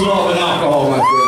love and alcohol, my friend.